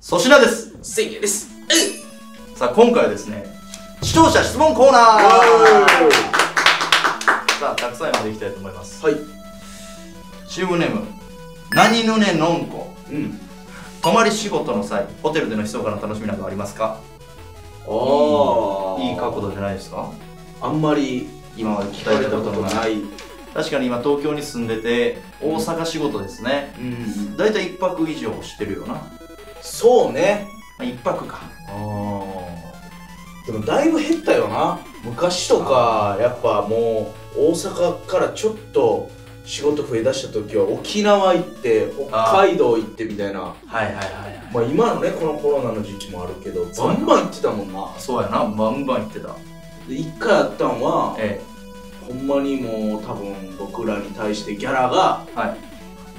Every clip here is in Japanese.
粗品ですせいやです。さあ今回はですね視聴者質問コーナーさあたくさん読んでいきたいと思いますはい。チームネーム何ぬねのんこうん。泊まり仕事の際ホテルでの密かな楽しみなどありますか？ああ。いい角度じゃないですか？あんまり今まで聞かれたことのないい。確かに今東京に住んでて大阪仕事ですねうん。だいたい1泊以上してるよな、まそうね。あ、1泊か。でもだいぶ減ったよな。昔とか、やっぱもう、大阪からちょっと仕事増えだした時は、沖縄行って、北海道行ってみたいな。はいはいはいはいまあ今のね、このコロナの時期もあるけど、バンバン行ってたもんな。そうやなバンバン行ってたで、一回あったんは、えほんまにもう多分僕らに対してギャラがえはい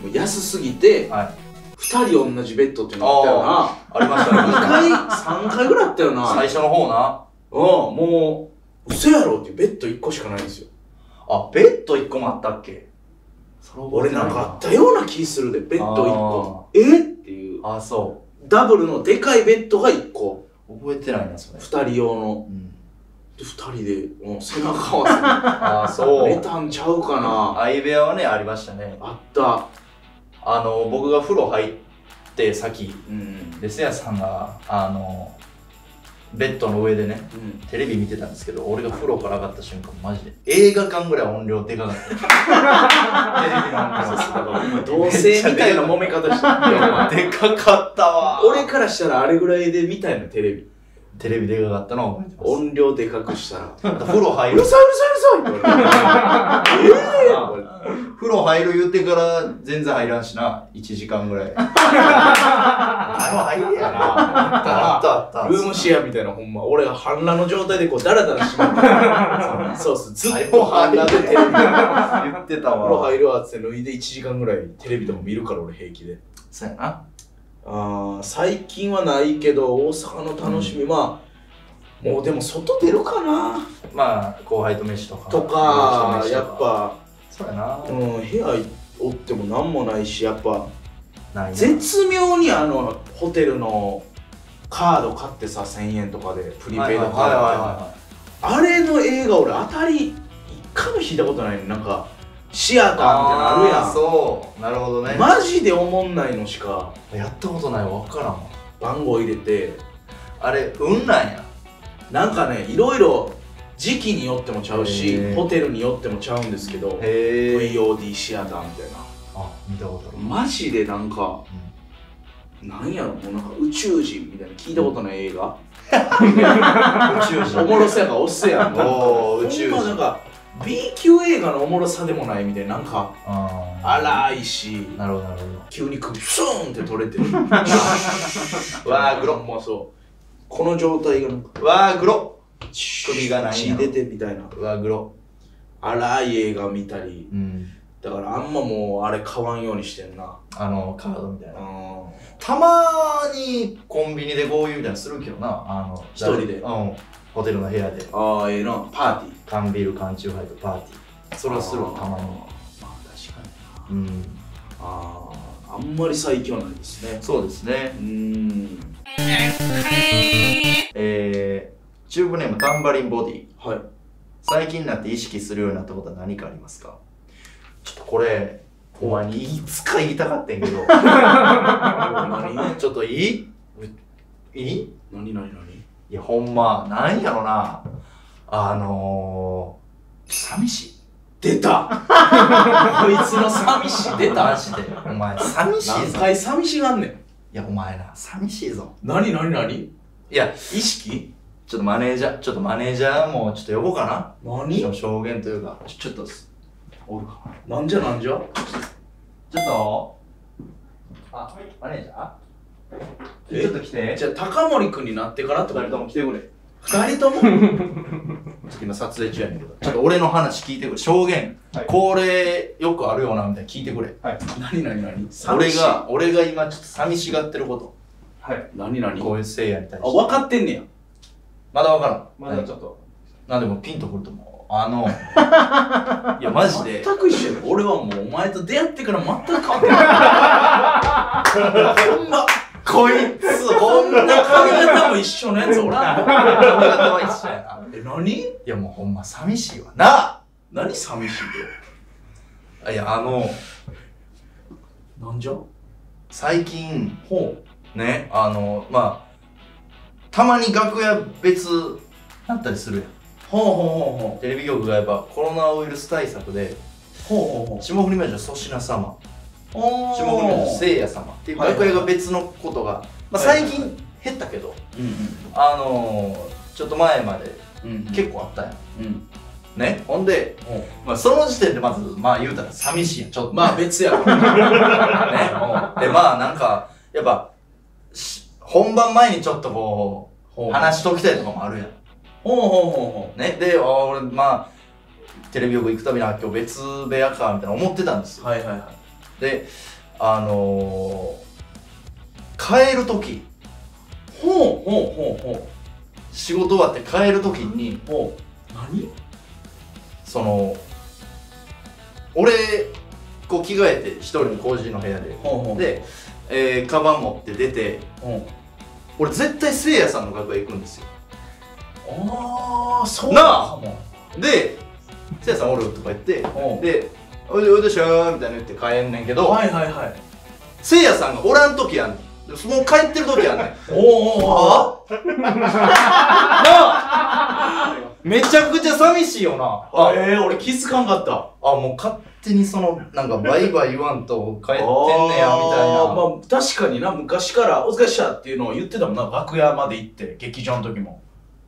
もう安すぎてはい2人同じベッドっていうのあったよな。ありましたありま2した回3回ぐらいあったよな。最初の方な。うんもう嘘やろってベッド1個しかないんですよ。あベッド1個もあったっけ？俺なんかあったような気するでベッド1個。え？っていう。あそダブルのでかいベッドが1個。う覚えてないなそれ、2人用の。うん、で2人でもう背中合わせて。あそ寝たんちゃうかな。相部屋はねありましたね。あったあの僕が風呂入って先うん。でせやさんがあのベッドの上でねうん。テレビ見てたんですけど俺が風呂から上がった瞬間マジで映画館ぐらい音量でかかった。テレビの音量。同性みたいな揉め方してる。でかかったわ。俺からしたらあれぐらいで見たいのテレビテレビでかかったのを覚えてます。音量でかくしたら。風呂入る。うるさいうるさいうるさい。って言われてええ風呂入る言ってから全然入らんしな。1時間ぐらい。あの入りやな。あったあったルームシェアみたいなほんま。俺が半裸の状態でこうダラダラしまって。そうっすずっと半裸でテレビ風言ってた呂わ入るわって脱いで1時間ぐらいテレビとか見るから俺平気で。そうやなあー最近はないけど大阪の楽しみ、まあもうでも外出るかな。まあ後輩と飯とか。とかやっぱ。そうやな。うん、部屋おっても何もないしやっぱ。ないな。絶妙にあのホテルのカード買ってさ1000円とかでプリペイドカードあれの映画俺当たり一回も引いたことないのなんかシアターみたいなのあるやん。そう。なるほどね。マジでおもんないのしか。やったことないわからんわ。番号入れて。あれ運なんや。なんかねいろいろ時期によってもちゃうしホテルによってもちゃうんですけど VOD シアターみたいな。あ見たことある。マジでなんかなんやろもうなんか宇宙人みたいな聞いたことない映画。宇宙おもろさやからおっせやん。宇宙人。なんか B 級映画のおもろさでもないみたいななんか荒いしなるほどなるほど。急に首スーンって取れてる。わーグロ。ほんまそう。この状態がなんかわーグロ。首がない血出てみたいな。うわグロ。荒い映画見たり。うん。だからあんまもうあれ買わんようにしてんな。あのカードみたいな。うん。たまにコンビニで合流みたいなのするけどな。あの一人で。うんホテルの部屋で。ああええな。パーティー。缶ビール缶チューハイとパーティー。それをするわたまに。まあ確かにうん。あああんまり最強ないですね。そうですね。うーん。えー、チューブネームタンバリンボディ。はい。最近になって意識するようになったことは何かありますか？ちょっとこれお前に？いつか言いたかったんやけど。何ちょっといい？いい？何何何？いやほんまなんやろな。あのー、寂しい。出た。こいつの寂しい。出たマジで。お前寂しい何ぞ回寂しがんねん。いやお前な寂しいぞ。何何何？いや意識？ちょっとマネージャーちょっとマネージャーもちょっと呼ぼうかな。何？の証言というか。ちょっとす。おるか。ななんじゃなんじゃ？ちょっと。あマネージャー？えちょっと来て。じゃあ高森くんになってからってこ二人とも来てくれ。二人とも？ちょっと今撮影中やねんけど。ちょっと俺の話聞いてくれ。証言、はい。これよくあるよなみたいな聞いてくれ。何何何？俺が俺が今ちょっと寂しがってること。はい。何何？こういうせいやに対して。あ分かってんねや。まだ分からん。まだちょっと。なんでもピンとくると思う。あの。いやマジで。全く一緒やで俺はもうお前と出会ってから全く変わってない。ほんまこいつこんな髪型も一緒のやつおら。んの髪型は一緒やな。え何？いやもうほんま寂しいわな。何寂しいあいやあのよなんじゃ？最近ほねあのまあたまに楽屋別なったりするやん。うほうほうほテレビ局がやっぱコロナウイルス対策でうほうほうほう。霜降り明星粗品様ほう霜降り明星せいや様。っていう楽屋が別のことが、まあ、最近減ったけど、うんあのー、ちょっと前まで結構あったやん。うん。ね？ほんで、まあ、その時点でまずまあ言うたら寂しいやん。ちょっと。まあ別やから ねう。んでまあなんかやっぱし本番前にちょっとこう話しときたいとかもあるやん。ほうほうほうほね？であ俺まあテレビ局行くたびにあ今日別部屋かみたいな思ってたんですよ。うはいはいはいであのー、帰る時。ほうほうほうほ仕事終わって帰る時に。うほう何？その俺こう着替えて一人で工事の部屋で。ほうほう。で、えー、カバン持って出て。ほう。俺絶対せいやさんの楽屋行くんですよ。ああそうなかも。で「せいやさんおる?」とか言って。で「おいでおいでしょー」みたいな言って帰んねんけどはいはいはい。せいやさんがおらん時やんねん。でもう帰ってる時やんねん。おおおおめちゃくちゃ寂しいよな。あええ俺気づかんかった。あもう勝手にそのなんかバイバイ言わんと帰ってんねやみたいな。まあ確かにな。昔から「お疲れっした」っていうのを言ってたもんな。楽屋まで行って劇場の時も。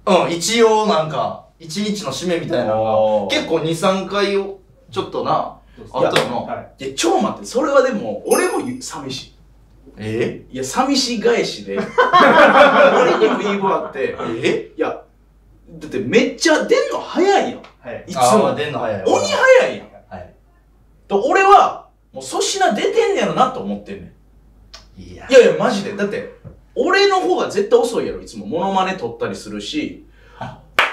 うん一応なんか一日の締めみたいなのが結構23回をちょっとなあったよいや超待ってそれはでも俺も寂しえ？いいや寂し返しで。俺にも言い分あって。え？いやだってめっちゃ出んの早いやん。はい。いつも。出んの早い。わ鬼早いやん。はい。と俺はもう粗品出てんねやろなと思ってんねん。いや。いやいや、マジで。だって、俺の方が絶対遅いやろ、いつも。モノマネ撮ったりするし、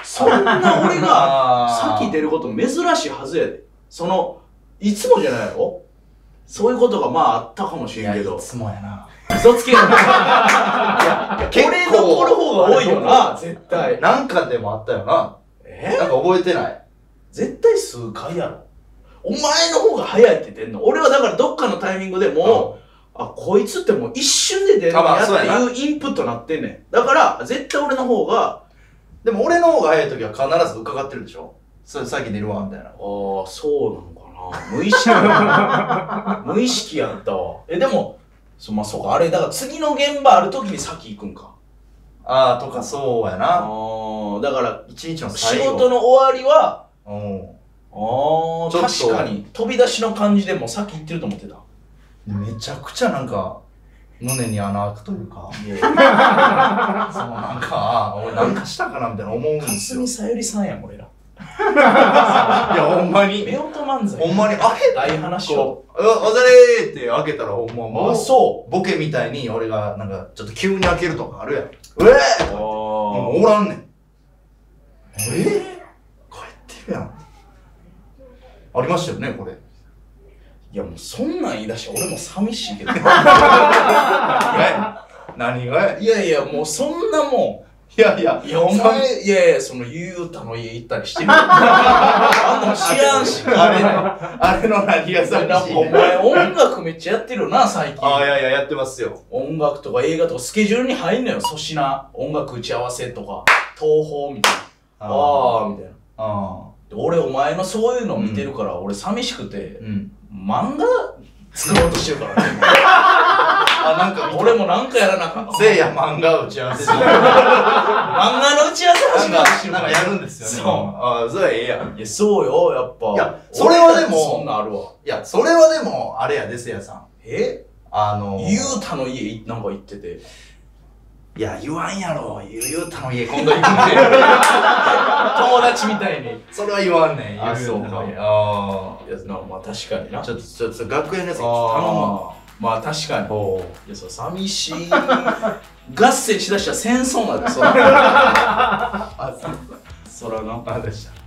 そんな俺が先出ること珍しいはずやで。その、いつもじゃないやろそういうことがまああったかもしいれんけど。やいつもやな嘘つけんな。いや、俺残る方が多いよな、絶対。なんかでもあったよなえ？なんか覚えてない？絶対数回やろ。お前の方が早いって言ってんの。俺はだからどっかのタイミングでもう、あ、こいつってもう一瞬で出るんやっていうインプットなってんねん。だから、絶対俺の方が、でも俺の方が早い時は必ず伺ってるでしょ？それ先出るわみたいなああ、そうなの。無意識や無意識やったわ。え、でも、そまあ、そうか、あれ、だから次の現場ある時に先行くんか。ああとかそうやあな。あ、だから、一日の最仕後事の終わりは、うん。ああ、確かに、飛び出しの感じでもう先行ってると思ってた。めちゃくちゃなんか胸に穴開くというか。いや。いや、そのなんかあ俺なんかしたかなみたいな思うんですよ。い霞さゆりさんやん、俺 ら。やほんまに夫婦漫才。ほんまに開け大話を。こう「うおざれー」って開けたらほんまもあ、うそボケみたいに俺がなんかちょっと急に開けるとかあるやんうえーう。もうあおらんねんえー、帰ってるやんありましたよねこれいや、もうそんなん言い出して、俺も寂しいけど。何がや？いやいや、もうそんなもいやいやん。いや、お前、いやいや、その、ゆうたの家行ったりしてる。あんなん知らんし、聞いてない。あれの何が寂なんかお前音楽めっちゃやってるよな、最近。あいやいややってますよ音楽とか映画とかスケジュールに入んのよ、粗品。音楽打ち合わせとか、東宝みたいな。あーみたいな。あで俺、お前のそういうの見てるから、俺寂しくて、うん漫画作ろうとしてるからね。あなんか俺もなんかやらなあかん。せいや漫画打ち合わせで 漫画の打ち合わせ始めようとしてるなんかやるんですよね。そう。ああそれはええやん。いや、そうよ、やっぱ。いやそれはでもそんなんあるわ。いやそれはでもあれやでせいやさん。え？あのゆうたの家いなんか行ってて。いや言わんやろ。ゆゆうたの家 今度行くんで友達みたいに。それは言わんねん。あそうか。あいや、なまあ確かにな。あちょっとちょっと学園のやつ頼むわまあ確かに。おいや、そう、寂しい。合戦しだしたら戦争なんだよ、そら。あそうそらな。あでした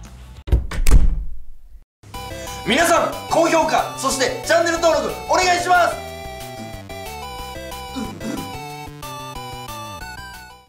皆さん高評価そしてチャンネル登録お願いします